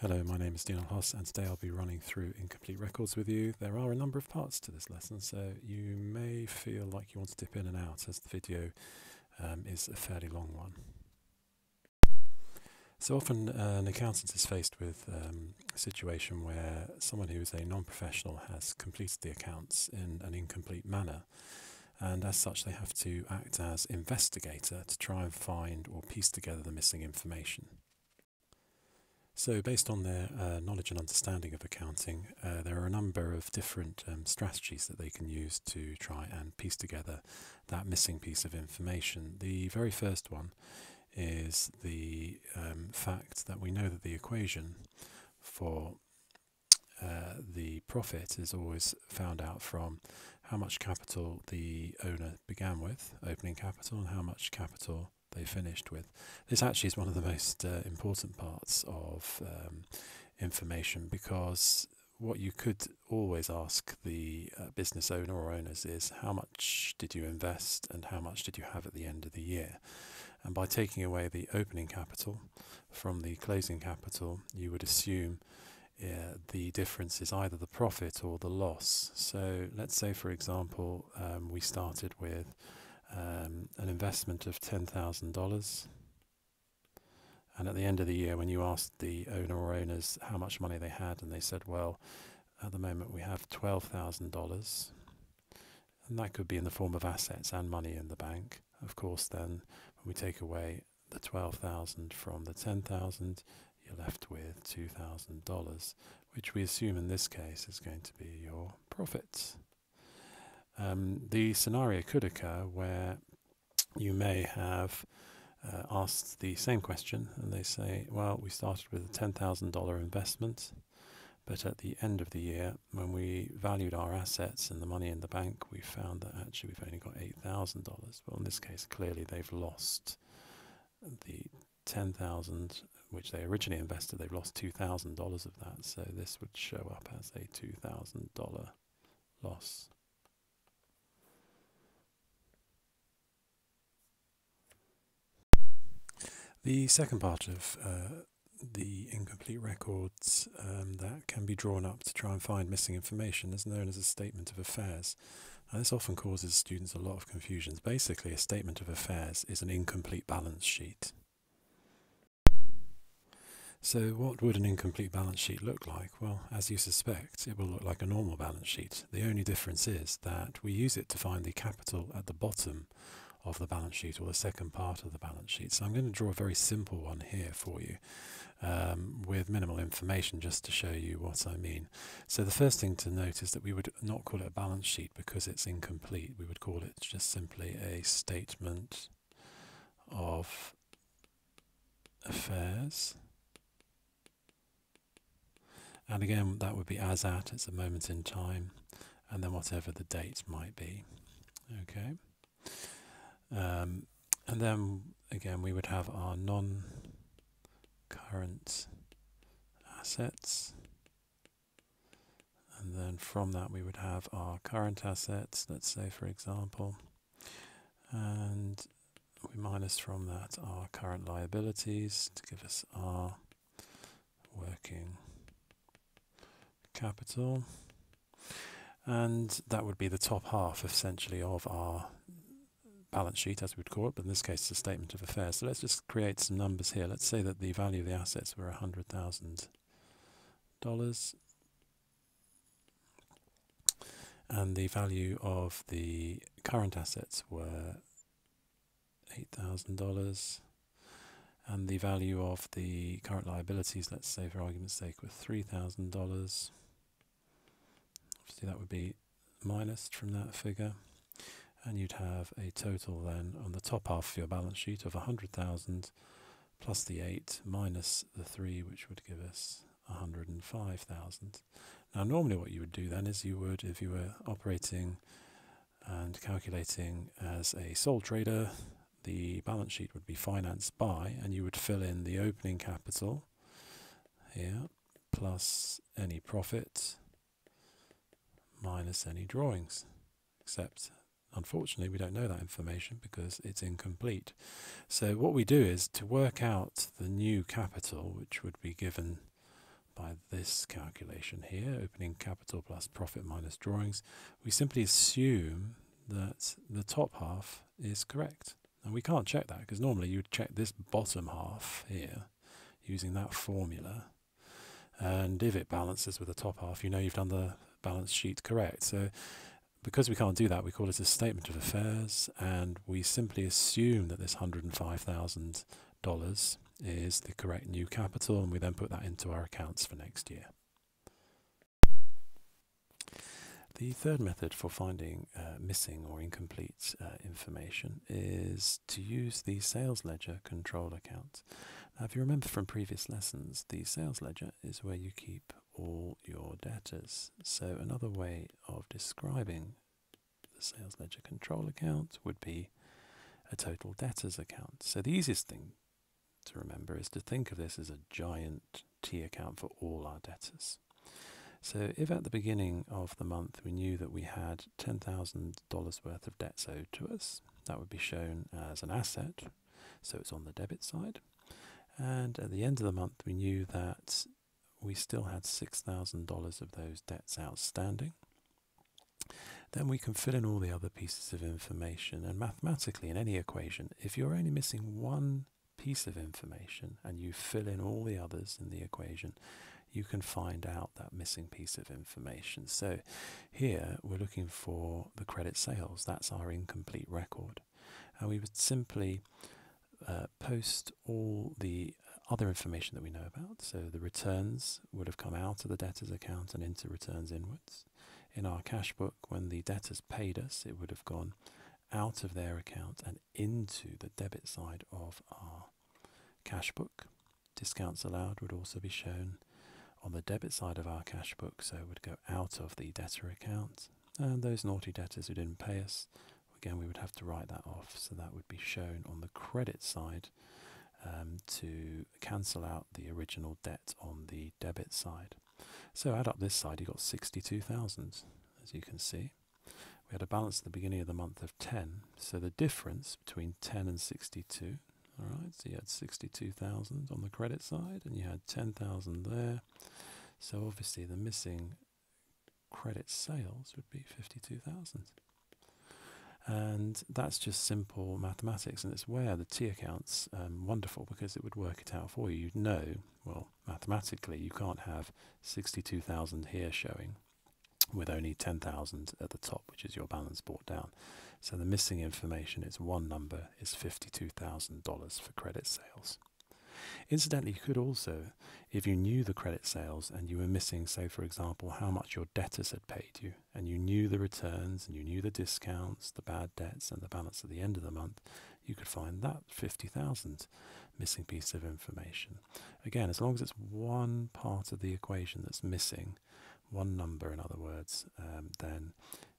Hello, my name is Dean Hoss, and today I'll be running through incomplete records with you. There are a number of parts to this lesson, so you may feel like you want to dip in and out as the video um, is a fairly long one. So often uh, an accountant is faced with um, a situation where someone who is a non-professional has completed the accounts in an incomplete manner and as such they have to act as investigator to try and find or piece together the missing information. So, based on their uh, knowledge and understanding of accounting, uh, there are a number of different um, strategies that they can use to try and piece together that missing piece of information. The very first one is the um, fact that we know that the equation for uh, the profit is always found out from how much capital the owner began with, opening capital, and how much capital they finished with. This actually is one of the most uh, important parts of um, information because what you could always ask the uh, business owner or owners is how much did you invest and how much did you have at the end of the year? And by taking away the opening capital from the closing capital, you would assume uh, the difference is either the profit or the loss. So let's say, for example, um, we started with um, an investment of $10,000. And at the end of the year, when you asked the owner or owners how much money they had, and they said, well, at the moment we have $12,000, and that could be in the form of assets and money in the bank. Of course, then when we take away the 12,000 from the 10,000, you're left with $2,000, which we assume in this case is going to be your profit. Um, the scenario could occur where you may have uh, asked the same question and they say, well, we started with a $10,000 investment, but at the end of the year, when we valued our assets and the money in the bank, we found that actually we've only got $8,000. Well, in this case, clearly they've lost the 10,000 which they originally invested, they've lost $2,000 of that. So this would show up as a $2,000 loss. The second part of uh, the incomplete records um, that can be drawn up to try and find missing information is known as a statement of affairs. Now, this often causes students a lot of confusions. Basically, a statement of affairs is an incomplete balance sheet. So what would an incomplete balance sheet look like? Well, as you suspect, it will look like a normal balance sheet. The only difference is that we use it to find the capital at the bottom of the balance sheet or the second part of the balance sheet. So I'm going to draw a very simple one here for you um, with minimal information just to show you what I mean. So the first thing to note is that we would not call it a balance sheet because it's incomplete. We would call it just simply a statement of affairs. And again, that would be as at, it's a moment in time, and then whatever the date might be. Okay. Um, and then again, we would have our non-current assets. And then from that, we would have our current assets, let's say, for example. And we minus from that our current liabilities to give us our working capital. And that would be the top half, essentially, of our balance sheet, as we'd call it, but in this case it's a statement of affairs. So let's just create some numbers here. Let's say that the value of the assets were $100,000 and the value of the current assets were $8,000 and the value of the current liabilities, let's say for argument's sake, were $3,000. Obviously that would be minus from that figure and you'd have a total then on the top half of your balance sheet of 100,000 plus the 8 minus the 3 which would give us 105,000. Now normally what you would do then is you would if you were operating and calculating as a sole trader the balance sheet would be financed by and you would fill in the opening capital here plus any profit minus any drawings except Unfortunately, we don't know that information because it's incomplete. So what we do is to work out the new capital, which would be given by this calculation here, opening capital plus profit minus drawings, we simply assume that the top half is correct. And we can't check that because normally you would check this bottom half here using that formula. And if it balances with the top half, you know you've done the balance sheet correct. So because we can't do that, we call it a statement of affairs, and we simply assume that this $105,000 is the correct new capital, and we then put that into our accounts for next year. The third method for finding uh, missing or incomplete uh, information is to use the sales ledger control account. Now, if you remember from previous lessons, the sales ledger is where you keep all your debtors. So, another way of describing the sales ledger control account would be a total debtors account. So, the easiest thing to remember is to think of this as a giant T account for all our debtors. So if at the beginning of the month we knew that we had $10,000 worth of debts owed to us, that would be shown as an asset, so it's on the debit side. And at the end of the month we knew that we still had $6,000 of those debts outstanding. Then we can fill in all the other pieces of information. And mathematically, in any equation, if you're only missing one piece of information and you fill in all the others in the equation, you can find out that missing piece of information. So here we're looking for the credit sales. That's our incomplete record. And we would simply uh, post all the other information that we know about. So the returns would have come out of the debtor's account and into returns inwards. In our cash book, when the debtors paid us, it would have gone out of their account and into the debit side of our cash book. Discounts allowed would also be shown on the debit side of our cash book, so it would go out of the debtor account. And those naughty debtors who didn't pay us, again, we would have to write that off. So that would be shown on the credit side um, to cancel out the original debt on the debit side. So add up this side, you got 62,000, as you can see. We had a balance at the beginning of the month of 10. So the difference between 10 and 62 all right, so you had 62,000 on the credit side and you had 10,000 there. So obviously the missing credit sales would be 52,000. And that's just simple mathematics, and it's where the T account's um, wonderful because it would work it out for you. You'd know, well, mathematically, you can't have 62,000 here showing with only 10,000 at the top, which is your balance brought down. So the missing information is one number is $52,000 for credit sales. Incidentally, you could also, if you knew the credit sales and you were missing, say, for example, how much your debtors had paid you, and you knew the returns and you knew the discounts, the bad debts, and the balance at the end of the month, you could find that 50,000 missing piece of information. Again, as long as it's one part of the equation that's missing, one number, in other words, um, then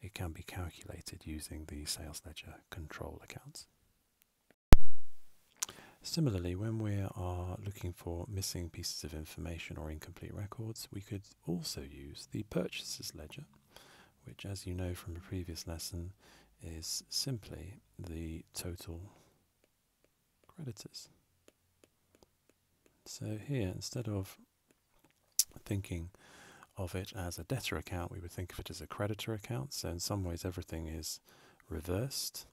it can be calculated using the sales ledger control accounts. Similarly, when we are looking for missing pieces of information or incomplete records, we could also use the purchases ledger, which, as you know from a previous lesson, is simply the total creditors. So here, instead of thinking of it as a debtor account, we would think of it as a creditor account. So in some ways, everything is reversed.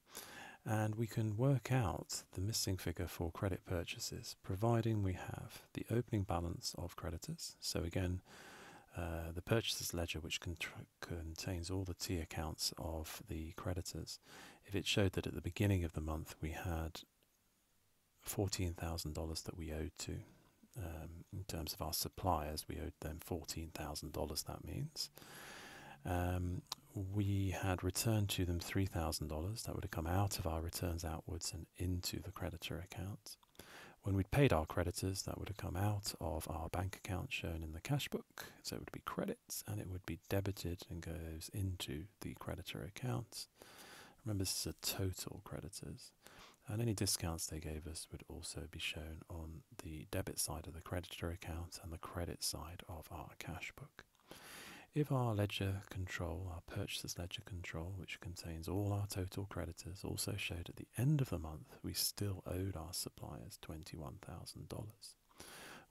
And we can work out the missing figure for credit purchases, providing we have the opening balance of creditors. So again, uh, the purchases ledger, which contains all the T accounts of the creditors, if it showed that at the beginning of the month we had $14,000 that we owed to um, in terms of our suppliers, we owed them $14,000, that means. Um, we had returned to them $3,000. That would have come out of our returns outwards and into the creditor account. When we'd paid our creditors, that would have come out of our bank account shown in the cash book. So it would be credits and it would be debited and goes into the creditor account. Remember, this is a total creditors. And any discounts they gave us would also be shown on the debit side of the creditor account and the credit side of our cash book. If our ledger control, our purchases ledger control, which contains all our total creditors, also showed at the end of the month we still owed our suppliers $21,000.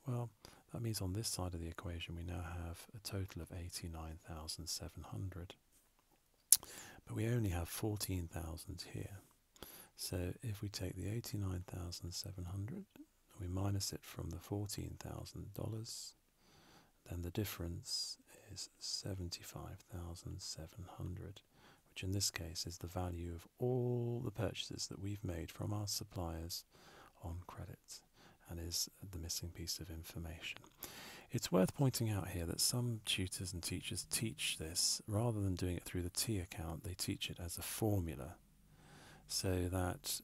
Well, That means on this side of the equation we now have a total of 89,700. But we only have 14,000 here. So if we take the 89,700 and we minus it from the $14,000, then the difference is 75,700, which in this case is the value of all the purchases that we've made from our suppliers on credit and is the missing piece of information. It's worth pointing out here that some tutors and teachers teach this rather than doing it through the T account, they teach it as a formula so that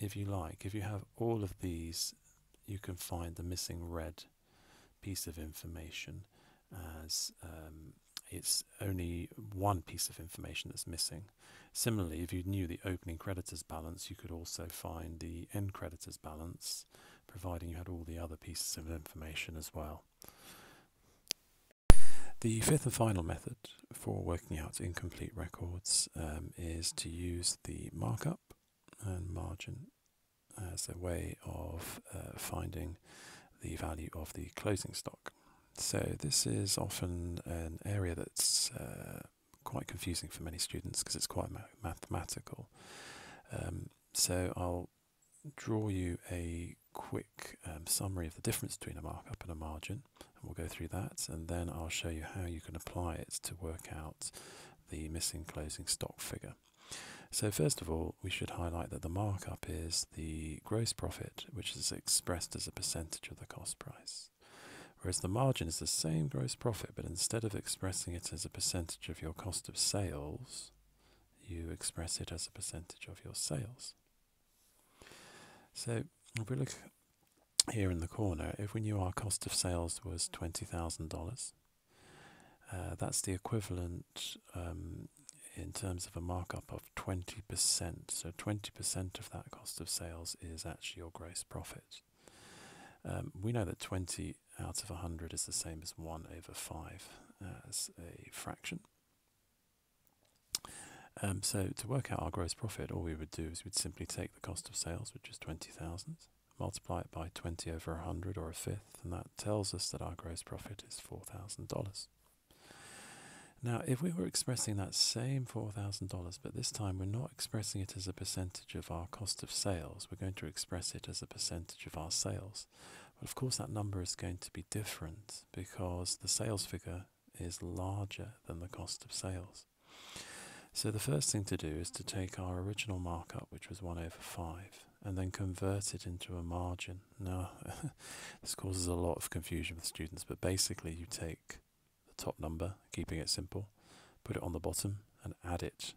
if you like, if you have all of these, you can find the missing red piece of information as um, it's only one piece of information that's missing. Similarly, if you knew the opening creditors balance, you could also find the end creditors balance, providing you had all the other pieces of information as well. The fifth and final method for working out incomplete records um, is to use the markup and margin as a way of uh, finding the value of the closing stock. So this is often an area that's uh, quite confusing for many students because it's quite ma mathematical. Um, so I'll draw you a quick um, summary of the difference between a markup and a margin and we'll go through that and then I'll show you how you can apply it to work out the missing closing stock figure. So first of all, we should highlight that the markup is the gross profit, which is expressed as a percentage of the cost price. Whereas the margin is the same gross profit, but instead of expressing it as a percentage of your cost of sales, you express it as a percentage of your sales. So if we look here in the corner, if we knew our cost of sales was $20,000, uh, that's the equivalent um, in terms of a markup of 20%. So 20% of that cost of sales is actually your gross profit. Um, we know that 20 out of 100 is the same as 1 over 5 as a fraction. Um, so to work out our gross profit, all we would do is we'd simply take the cost of sales, which is 20,000, multiply it by 20 over 100 or a fifth, and that tells us that our gross profit is $4,000. Now, if we were expressing that same $4,000, but this time we're not expressing it as a percentage of our cost of sales, we're going to express it as a percentage of our sales. But of course, that number is going to be different because the sales figure is larger than the cost of sales. So the first thing to do is to take our original markup, which was 1 over 5, and then convert it into a margin. Now, this causes a lot of confusion with students, but basically you take the top number, keeping it simple, put it on the bottom and add it.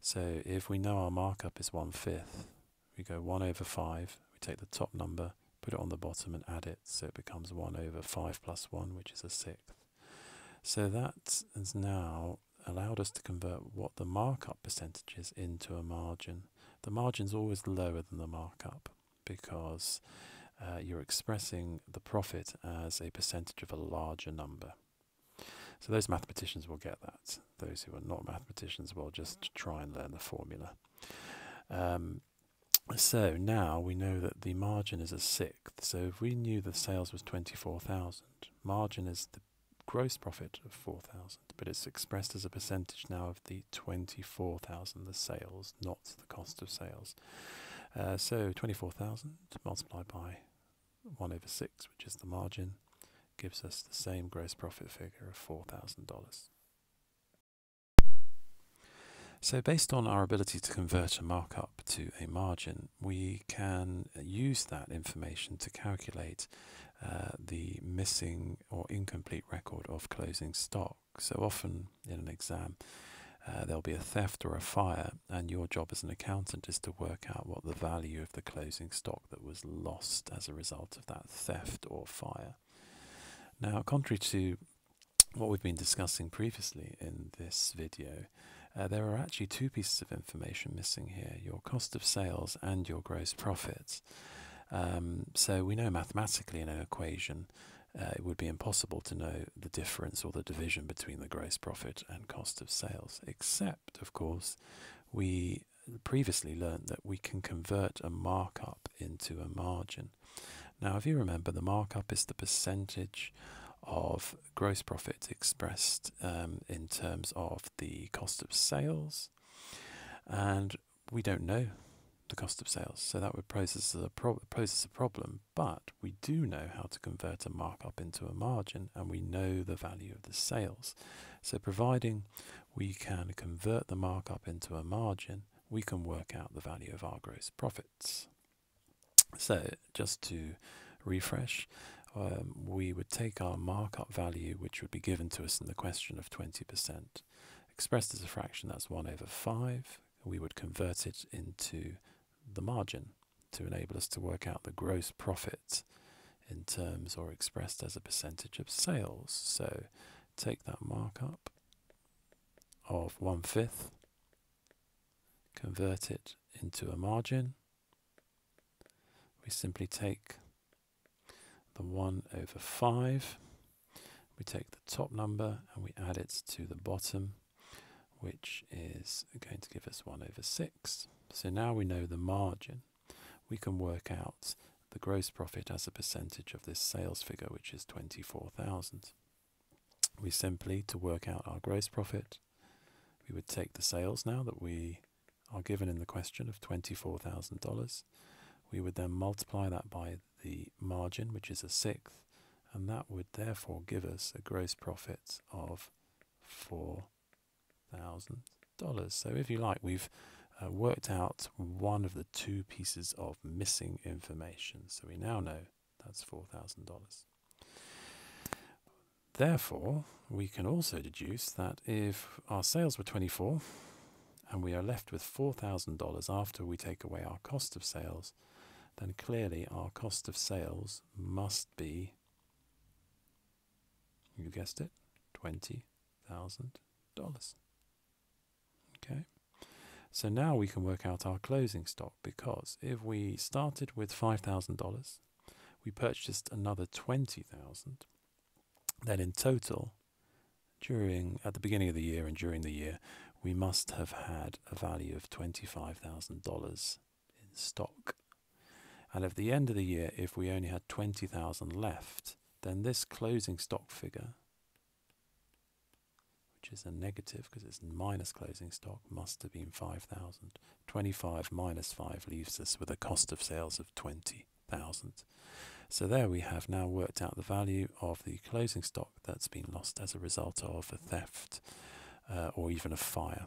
So if we know our markup is one fifth, we go 1 over 5, we take the top number, put it on the bottom and add it, so it becomes 1 over 5 plus 1, which is a sixth. So that has now allowed us to convert what the markup percentage is into a margin. The margin is always lower than the markup because uh, you're expressing the profit as a percentage of a larger number. So those mathematicians will get that. Those who are not mathematicians will just try and learn the formula. Um, so now we know that the margin is a sixth. So if we knew the sales was 24,000, margin is the gross profit of 4,000, but it's expressed as a percentage now of the 24,000, the sales, not the cost of sales. Uh, so 24,000 multiplied by 1 over 6, which is the margin, gives us the same gross profit figure of $4,000. So based on our ability to convert a markup to a margin, we can use that information to calculate uh, the missing or incomplete record of closing stock. So often in an exam, uh, there'll be a theft or a fire, and your job as an accountant is to work out what the value of the closing stock that was lost as a result of that theft or fire. Now, contrary to what we've been discussing previously in this video, uh, there are actually two pieces of information missing here, your cost of sales and your gross profit. Um, so we know mathematically in an equation uh, it would be impossible to know the difference or the division between the gross profit and cost of sales, except, of course, we previously learned that we can convert a markup into a margin. Now, if you remember, the markup is the percentage of gross profit expressed um, in terms of the cost of sales, and we don't know the cost of sales, so that would pose us a, pro- pose us a problem. But we do know how to convert a markup into a margin, and we know the value of the sales. So, providing we can convert the markup into a margin, we can work out the value of our gross profits. So, just to refresh, um, we would take our markup value, which would be given to us in the question of 20%, expressed as a fraction, that's 1 over 5. We would convert it into the margin to enable us to work out the gross profit in terms or expressed as a percentage of sales. So take that markup of one fifth, convert it into a margin. We simply take the 1 over 5. We take the top number and we add it to the bottom, which is going to give us 1 over 6. So now we know the margin. We can work out the gross profit as a percentage of this sales figure, which is 24,000. We simply, to work out our gross profit, we would take the sales now that we are given in the question of $24,000. We would then multiply that by the margin, which is a sixth, and that would therefore give us a gross profit of $4,000. So if you like, we've uh, worked out one of the two pieces of missing information. So we now know that's $4,000. Therefore, we can also deduce that if our sales were 24 and we are left with $4,000 after we take away our cost of sales, then clearly our cost of sales must be, you guessed it, $20,000. Okay. So now we can work out our closing stock because if we started with $5,000, we purchased another 20,000, then in total, during at the beginning of the year and during the year, we must have had a value of $25,000 in stock. And at the end of the year, if we only had 20,000 left, then this closing stock figure, which is a negative because it's minus closing stock, must have been 5,000. 25 minus 5 leaves us with a cost of sales of 20,000. So there we have now worked out the value of the closing stock that's been lost as a result of a theft uh, or even a fire.